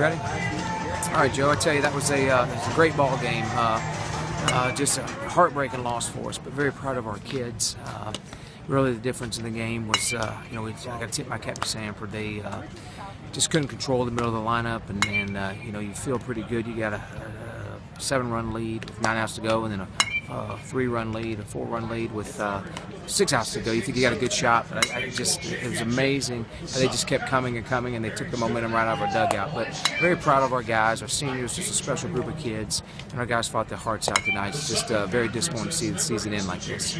All right, Joe. I tell you, that was a, uh, was a great ball game. Uh, uh, just a heartbreaking loss for us, but very proud of our kids. Uh, really, the difference in the game was, uh, you know, we, I got to tip my cap to Samford. They uh, just couldn't control the middle of the lineup, and, you know, you feel pretty good. You got a, a seven-run lead with nine outs to go, and then a a three-run lead, a four-run lead with uh, six outs to go. You think you got a good shot, but I, I just it was amazing. And they just kept coming and coming, and they took the momentum right out of our dugout. But very proud of our guys, our seniors, just a special group of kids, and our guys fought their hearts out tonight. It's just uh, very disappointing to see the season end like this.